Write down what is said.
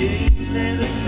days never stop